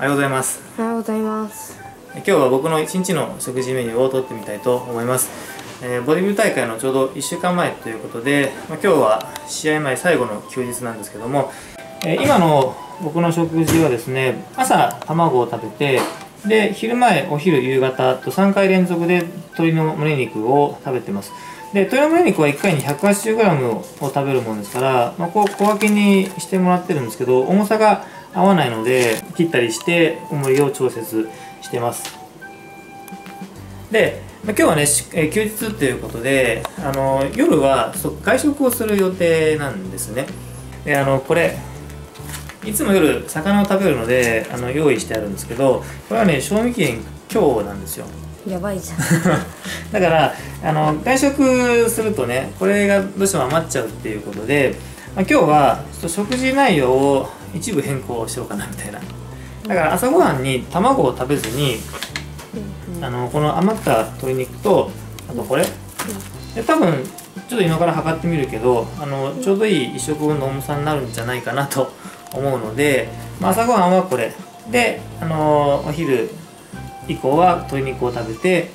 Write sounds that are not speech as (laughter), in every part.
おはようございます。おはようございます。今日は僕の一日の食事メニューを撮ってみたいと思います、えーボディビル大会のちょうど1週間前ということで、まあ、今日は試合前最後の休日なんですけども、えー今の僕の食事はですね朝卵を食べてで昼前お昼夕方と3回連続で鶏の胸肉を食べてます。で鶏の胸肉は1回に 180g を食べるもんですから、まあ、こう小分けにしてもらってるんですけど重さが合わないので切ったりして重りを調節してますで、まあ今日はね、しえー休日ということで、あの夜は外食をする予定なんですね。で、あのこれ、いつも夜魚を食べるのであの用意してあるんですけど、これはね、賞味期限今日なんですよ。やばいじゃん (laughs) だからあの外食するとねこれがどうしても余っちゃうっていうことで、まあ、今日はちょっと食事内容を一部変更しようかなみたいな。だから朝ごはんに卵を食べずにあのこの余った鶏肉とあとこれ。で多分ちょっと今から測ってみるけどあのちょうどいい1食分の重さになるんじゃないかなと思うので、まあ、朝ごはんはこれ。であのお昼以降は鶏肉を食べて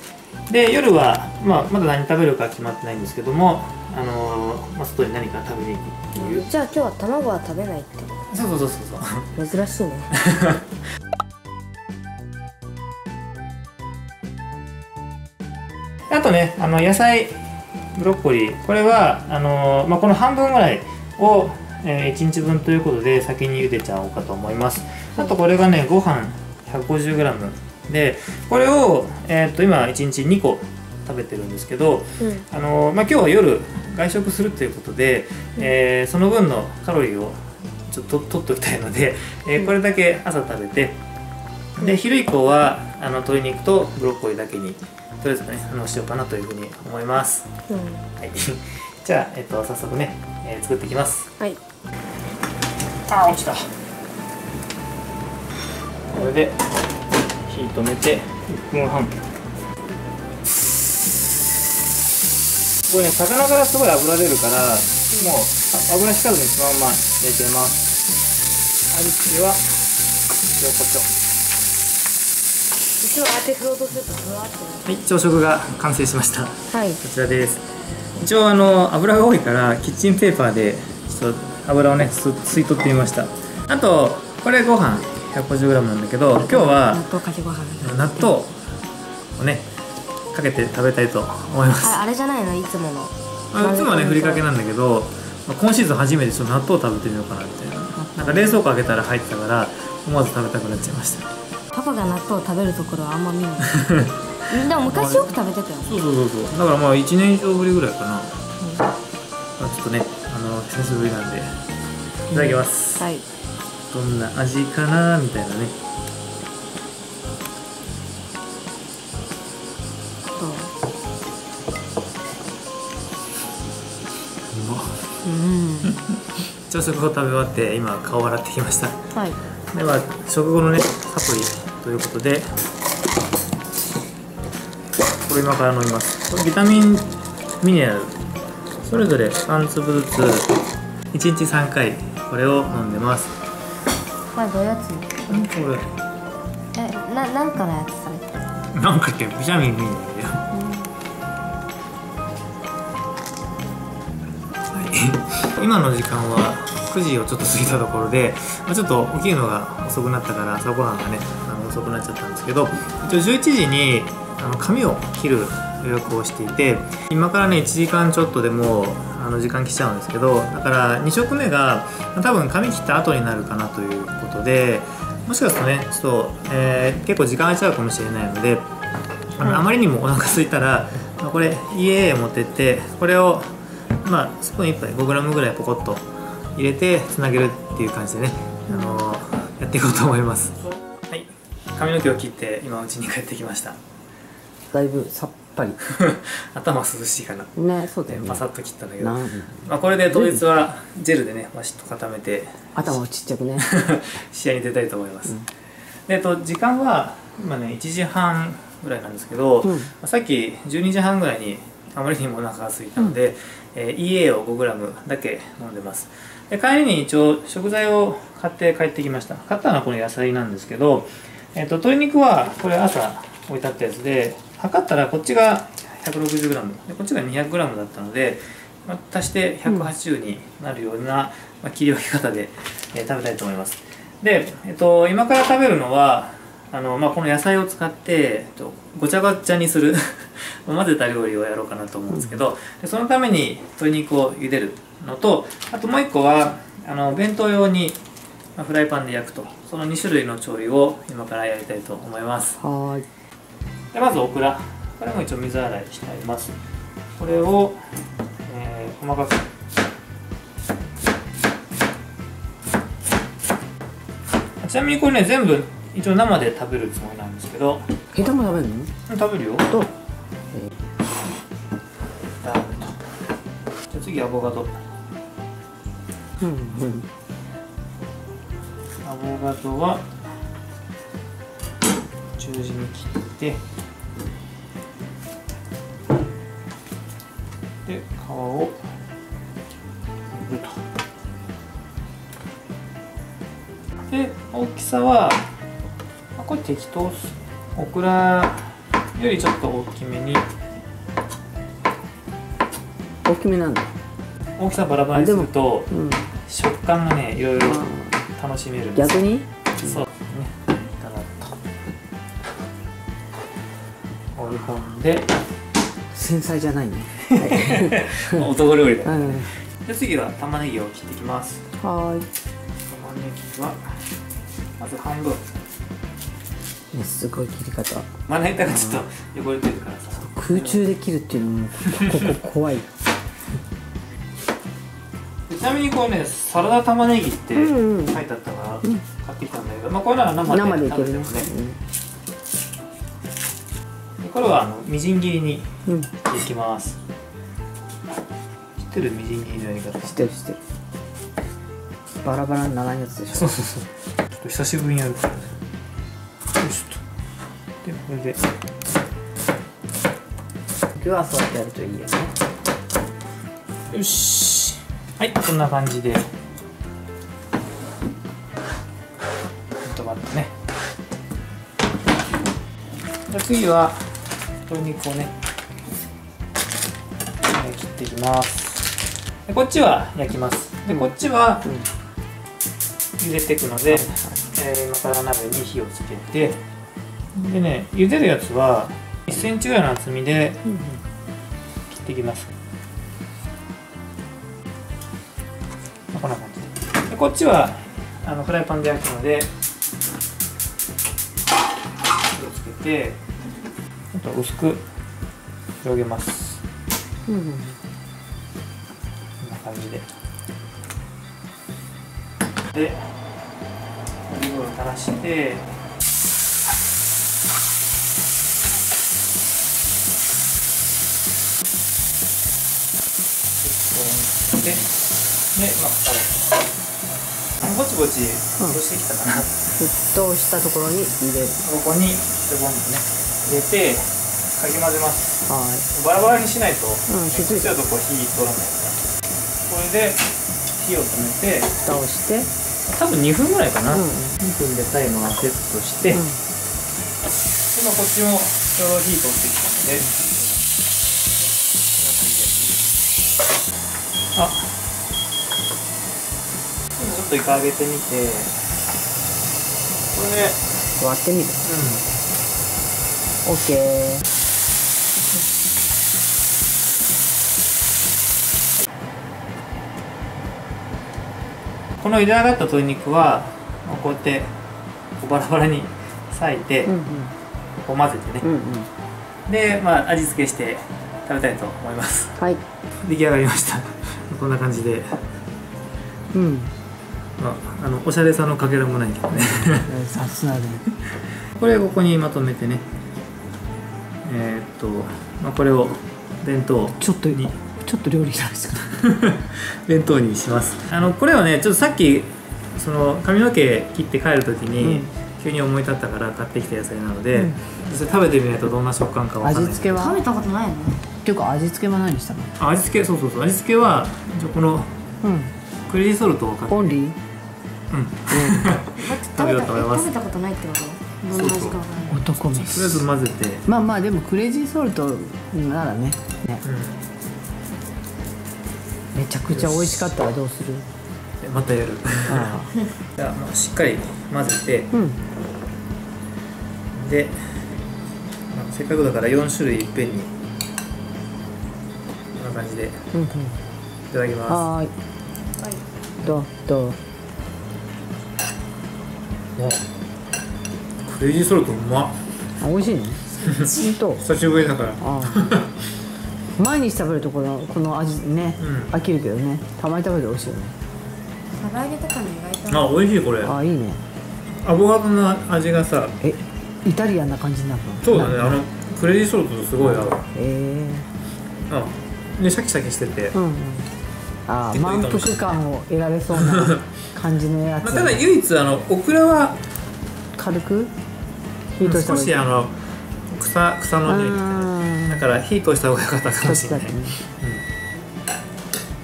で夜は、まあ、まだ何食べるか決まってないんですけどもあの、まあ、外に何か食べに行くっていう。じゃあ今日は卵は食べないって。そうそうそうそうそう。珍しいね。(laughs) あとねあの野菜ブロッコリー。これはあの、まあ、この半分ぐらいを、え1日分ということで先に茹でちゃおうかと思います。あとこれがねご飯 150g でこれを、えー、と今1日2個食べてるんですけどうん。あの、まあ、今日は夜外食するということで、えーその分のカロリーをちょっと取っときたいので、えーこれだけ朝食べてで昼以降はあの鶏肉とブロッコリーだけにとりあえずねあのしようかなというふうに思います、うん。はい、(laughs) じゃあ、えっと早速ね、えー作っていきます。はい。あ落ちた。これで火止めて1分半これね魚からすごい油出るからもうあ油引かずにそのまま焼いてます。味付けは？塩コショいつも当て振ろうとするとふわってウはい朝食が完成しました。はい。ちらです。一応あの油が多いからキッチンペーパーでちょっと油をねす吸い取ってみました。あとこれご飯 150g なんだけど今日は納豆納豆をねかけて食べたいと思います。ああれじゃないの？いつもの。あいつもはねふりかけなんだけど、まあ今シーズン初めてちょっと納豆を食べてみようかなみたいななんか冷蔵庫開けたら入ってたから思わず食べたくなっちゃいました。パパが納豆を食べるところはあんま見ない。(laughs) でも昔よく食べてたよそうそうそうそう。だからまあ1年以上ぶりぐらいかな、まあ、ちょっとねあの久しぶりなんでいただきます、はい。どんな味かなみたいなね朝食を食べ終わって今顔洗ってきました。はい。では食後のねサプリということでこれ今から飲みます。これビタミンミネラル。それぞれ3粒ずつ1日3回これを飲んでます。これどうやつ？んこれ。えななんかのやつされてる？なんかってビタミンミネラルだよはい。(laughs) 今の時間は9時をちょっと過ぎたところで、まあ、ちょっと起きるのが遅くなったから朝ごはんがねあの遅くなっちゃったんですけど一応11時にあの髪を切る予約をしていて今からね1時間ちょっとでもうあの時間来ちゃうんですけどだから2食目がまあ多分髪切った後になるかなということでもしかするとねちょっと、えー結構時間空いちゃうかもしれないのであのはい。あまりにもお腹空いたら、まあこれ家へ持ってってこれを、まあ、スプーン1杯 5g ぐらいポコッと入れてつなげるっていう感じでね、あのーやっていこうと思います。はい。髪の毛を切って今家に帰ってきました。だいぶさっぱり。(laughs) 頭涼しいかな。ねそうだよね。パサッと切ったんだけど、まあ、これで当日はジェルでねバシッと固めて頭をちっちゃくね。(laughs) 試合に出たいと思います、うん。でえっと時間は今ね1時半ぐらいなんですけど、うん。まあさっき12時半ぐらいにあまりにもお腹が空いたので、えー EA を 5g だけ飲んでますで帰りに一応食材を買って帰ってきました。買ったのはこの野菜なんですけど、えっと鶏肉はこれ朝置いてあったやつで測ったらこっちが 160g でこっちが 200g だったので、まあ、足して180になるような、まあ、切り分け方で、えー食べたいと思います。で、えっと、今から食べるのはあの、まあ、この野菜を使って、えっと、ごちゃごちゃにする (laughs) 混ぜた料理をやろうかなと思うんですけど、でそのために鶏肉を茹でるのとあともう一個はあの弁当用にまあフライパンで焼くとその2種類の調理を今からやりたいと思います。はーい。でまずオクラ。これも一応水洗いしてあります。これを、えー細かく。ちなみにこれね全部一応生で食べるつもりなんですけど。ヘタも食べるの？食べるよ。とじゃあ次アボカド。うんうん。アボカドは十字に切って。で皮をむと。で大きさはまあこれ適当オクラよりちょっと大きめに。大きめなんだ。大きさバラバラにするとうん。食感がねいろいろあ楽しめるんです逆に？そうですね。だらっと折り込んで、繊細じゃないね。(laughs) 男料理だ。うん。で次は玉ねぎを切っていきます。はーい。玉ねぎはまず半分。ねすごい切り方。まな板がちょっと汚れてるからさ。空中で切るっていうのもここ (laughs) 怖い。でちなみにこれねサラダ玉ねぎって書うんうん。いてあったから買ってきたんだけど、まあこれなら生で生でいけるね。食べてもね。でこれはあのみじん切りにいきます。知ってるみじん切りのやり方？知ってる知ってる。バラバラにならんやつでしょ。そうそうそう。ちょっと久しぶりにやるからねで。これで僕はそうやってやるといいよね。よし。はいこんな感じで。ミートバットね。じゃあ次は鶏肉をね。えー切っていきます。でこっちは焼きます。でこっちはうん。茹でていくので、えー今から鍋に火をつけてでね茹でるやつは1センチぐらいの厚みでうん切っていきます、まあこんな感じで。でこっちはあのフライパンで焼くので火をつけてあと薄く広げます。こんな感じで。でオリーブオイル垂らしてちょっと置いてでまあぼちぼちうん押してきたかな、沸騰したところに入れる。ここにドボンとね入れてかき混ぜます。はーい。バラバラにしないと、うん気づいた。ちょっとこう火通らないから。これで火を止めて蓋をして。多分2分ぐらいかな、うん。うん2分でタイマーセットして、うん。今こっちもちょうど火通ってきたので、あ。今ちょっとイカ揚げてみて。これ。で、割ってみる。う OK ん、この茹で上がった鶏肉はこうやってこうバラバラに裂いて、うんうん。こう混ぜてね、うんうん。で、まあ、味付けして食べたいと思います。はい。出来上がりましたこんな感じで、うん。まあ、あのおしゃれさのかけらもないけどね。さすがで (laughs) これここにまとめてね。えーっと、まあ、これを弁当ちょっとにちょっと料理なんですか？(laughs) 弁当にします。あのこれはねちょっとさっきその髪の毛切って帰る時に、うん。急に思い立ったから買ってきた野菜なので、うん。それ食べてみないとどんな食感かわかんない。味付けは？食べたことないよねっていうか味付けは何したの？あ味付けそうそうそう。味付けはじゃあこのうん。クレジーソルトをかけオンリー？うん。(laughs) 食べようと思います。食べたことないってことどんな味かわからない男とりあえ飯ず混ぜて、まあまあでもクレイジーソルトならね。ね。うめちゃくちゃ美味しかったらどうする？またやる。あ (laughs) じゃあもうしっかり混ぜて。あうん。で、まあせっかくだから4種類いっぺんに感じで。いうんうん。ただきまはーい。どうどう？すもうクレイジーソルトうまっ。あ美味しいね (laughs) 本当？久しぶりだから。ああ。毎日食べるとこのこの味ね、うん。飽きるけどね。たまに食べると美味しいよね。唐揚げとかに意外と。あ美味しいこれ。ああいいね。アボカドの味がさ。えイタリアンな感じになるの？そうだね。なあのクレイジーソルトとすごい合う。え。うんでシャキシャキしてて。えうんうん。ああ満腹感を得られそうな感じのやつ。まあ、ただ唯一あのオクラは軽く？火通した少しあの草草の匂いうんだから火通した方が良かったかもしれない、だね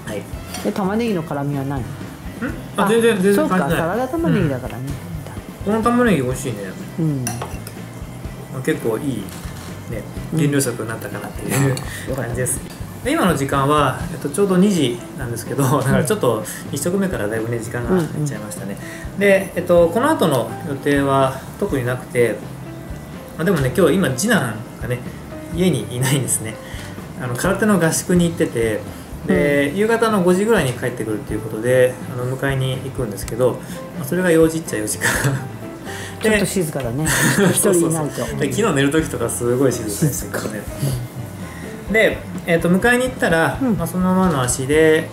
はい。で玉ねぎの辛みはない？のあ全然全そうか。然感じない。サラダ玉ねぎだからね、この玉ねぎ美味しいね、うん。まあ、結構いいね原料食になったかなっていうよかった。感じです、で今の時間は、えっと、ちょうど2時なんですけどだからちょっと1食目からだいぶね時間がいっちゃいましたね、で、えっと、この後の予定は特になくてまあでもね今日今次男がね家にいないんですね。あの空手の合宿に行っててで、夕方の5時ぐらいに帰ってくるっていうことであの迎えに行くんですけど、まあ、それが4時っちゃ4時間ちょっと静かだね。(laughs) 一人いないと。そうそうそうで昨日寝る時とかすごい静かでしたけどねで、えー、と迎えに行ったら、うん。まあ、そのままの足で、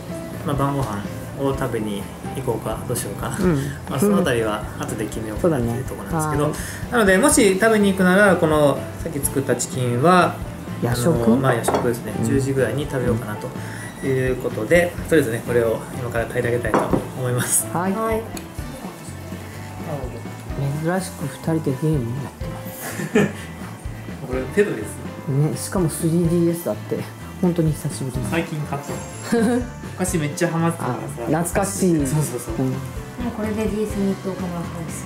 まあ、晩ご飯を食べに行こうかどうしようか、うん。(laughs) まあ、そのあたりは後で決めようかなっていうところなんですけど、そうだなのでもし食べに行くならこのさっき作ったチキンは夜食？あのまあ、夜食ですね、うん。10時ぐらいに食べようかなということでとりあえずねこれを今から炊いてあげたいと思います。はい。はい。珍しく二人でゲームやってこれペドですますねしかも 3DS だって本当に久しぶりに。最近買った昔めっちゃハマってたから懐かしい。そうそうそう、うん。もうこれで DS に行こうかなったんです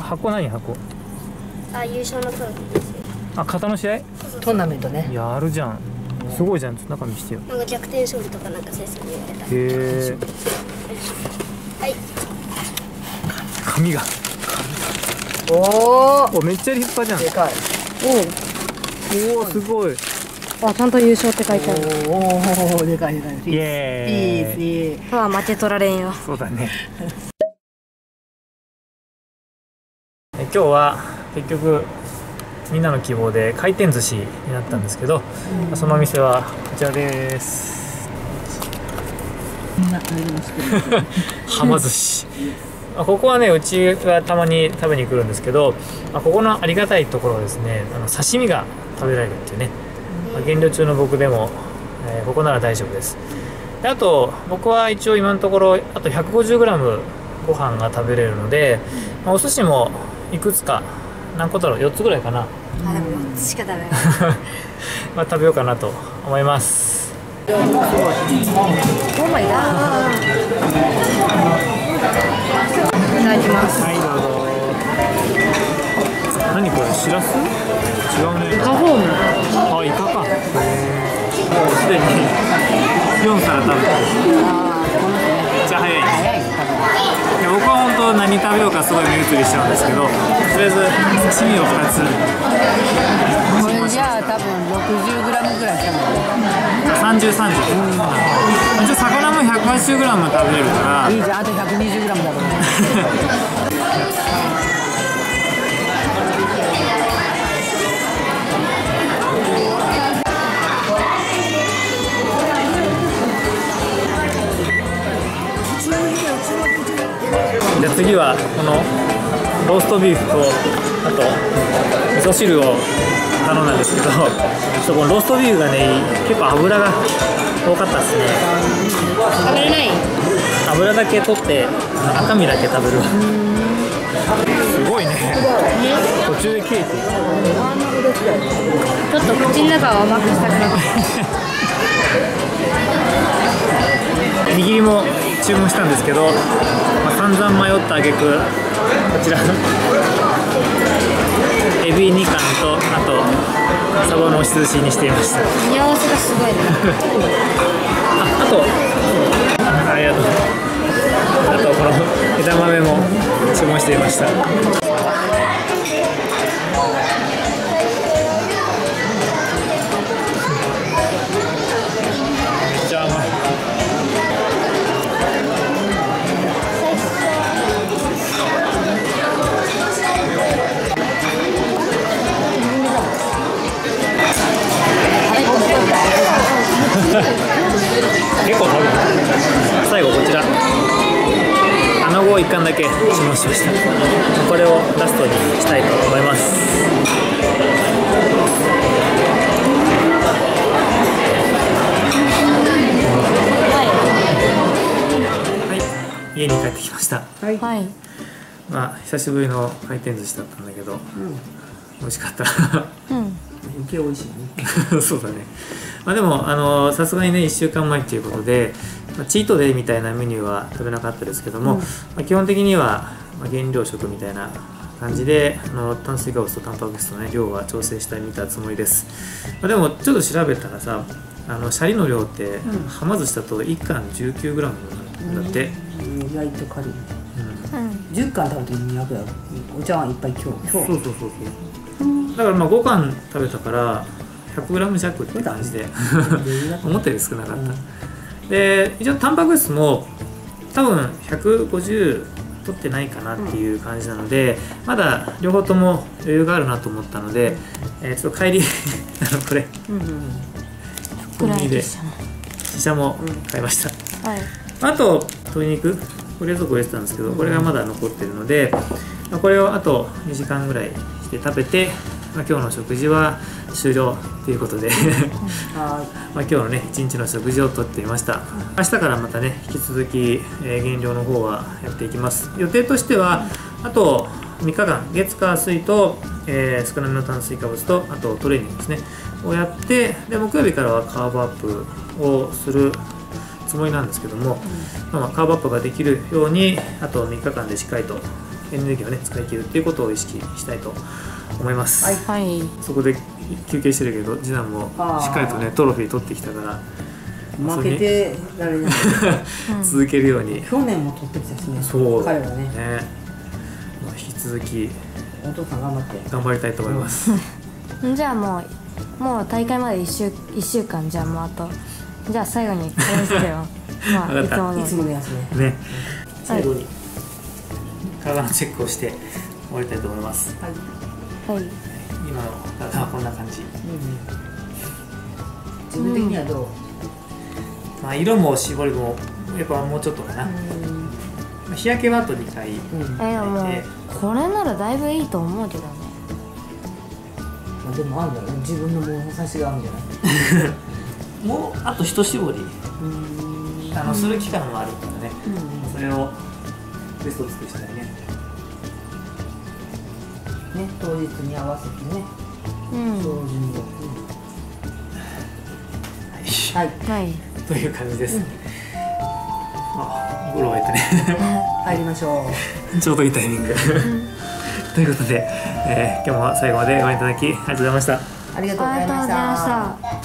箱何箱。あ優勝のトロフィーですよ。あ型の試合？トーナメントね。やるじゃん。すごいじゃん。ちょっと中見してよ。なんか逆転勝利とかなんか先生に言ってた。へえ。はい紙が。おおおめっちゃ立派じゃん。でかい。おおすごい。あちゃんと優勝って書いてある。おおでかいでかいイエーイいいいいあ負け取られんよそうだねえ今日は結局みんなの希望で回転寿司になったんですけど、そのお店はこちらですみんな誰でも知ってるはま寿司あここはねうちがたまに食べに来るんですけどあここのありがたいところはですねあの刺身が食べられるっていうね、まあ減量中の僕でも、えーここなら大丈夫です。であと僕は一応今のところあと 150g ご飯が食べれるので、まあお寿司もいくつか何個だろう4つぐらいかな、あでも4つしか食べない。(laughs) まあ、食べようかなと思いますいただきます。はいどうぞ。何これしらす？違うね。イカフォームあイカか。もうすでに4皿食べてる。めっちゃ早い早い。ねいや僕は本当何食べようかすごい目移りしちゃうんですけどとりあえず刺身を2つ。これじゃあ多分 60g ぐらいしたのね30、30うん 180g 食べれるからいいじゃんあと 120g だろうじゃあ次はこのローストビーフとあと味噌汁を頼んだんですけど。ちょっとこのローストビーフがね結構油が多かったですね。食べれない？油だけ取って赤身だけ食べるすごいね。途中でケーキちょっと口の中を甘くしたくなって (laughs) 握りも注文したんですけど、まあ、散々迷った挙句こちらエビ2貫とあとサバの押し寿司にしていました。組み合わせがすごいね。ああとありがとう。あとこの枝豆も注文していました家に帰ってきました。はい。まあ久しぶりの回転寿司だったんだけど、美味しかった。うん。余計美味しいね。(laughs) そうだね。まあでも、あのさすがにね、1週間前ということで、まあ、チートデイみたいなメニューは食べなかったですけども、まあ、基本的には、まあ、原料食みたいな感じで、あの炭水化物とタンパク質の、ね、量は調整してみたつもりです。まあ、でも、ちょっと調べたらさ、あのシャリの量って、はま寿司だと1貫 19g なんだって。意外と軽い。うん。うん10貫食べて200だよお茶碗いっぱい今日今日そうそうそう。そう。だからまあ5貫食べたから 100g 弱って感じで。思ったより少なかった。で一応タンパク質も多分150取ってないかなっていう感じなので、まだ両方とも余裕があるなと思ったので、えーちょっと帰り (laughs) あのこれ。うんうん。ぐらいコンビニで自社も買いました。はいあと鶏肉これ冷蔵庫入れてたんですけどこれがまだ残ってるので、まあこれをあと2時間ぐらいして食べて、まあ、今日の食事は終了ということで。は (laughs) まあ今日のね一日の食事をとってみました。明日からまたね引き続き、えー減量の方はやっていきます。予定としてはあと3日間月火水と、えー少なめの炭水化物とあとトレーニングですね。をやってで木曜日からはカーブアップをするつもりなんですけども、まあまあカーブアップができるようにあと3日間でしっかりとエネルギーをね使い切るっていうことを意識したいと思います、はいはい。そこで休憩してるけど次男もしっかりとねトロフィー取ってきたからい負けてられない。続けるように、去年も取ってきたしねそう。彼はね。まあ、引き続きお父さん頑張って。頑張りたいと思います、(laughs) じゃあもうもう大会まで1週一週間じゃあもうあとじゃあ最後にこれしてよ。(laughs) まあいつもの。いつものやつね。ね。最後に体のチェックをして終わりたいと思います。はい。はい。今の体はこんな感じ、自分的にはどう？まあ、色も絞りもやっぱもうちょっとかな、まあ日焼けはあと2回、うん。えでもこれならだいぶいいと思うけどねまあでもあるんだろうね自分の物差しがあるんじゃないもうあと一絞りうん。あのする期間もあるからね、うん。それをベストを尽くしたいね。ね当日に合わせてね。うん。標準語はい。はい。という感じです、あゴロがいったね。(laughs) 入りましょう。(laughs) ちょうどいいタイミング。ということで、えー今日も最後までご覧いただきありがとうございました。ありがとうございました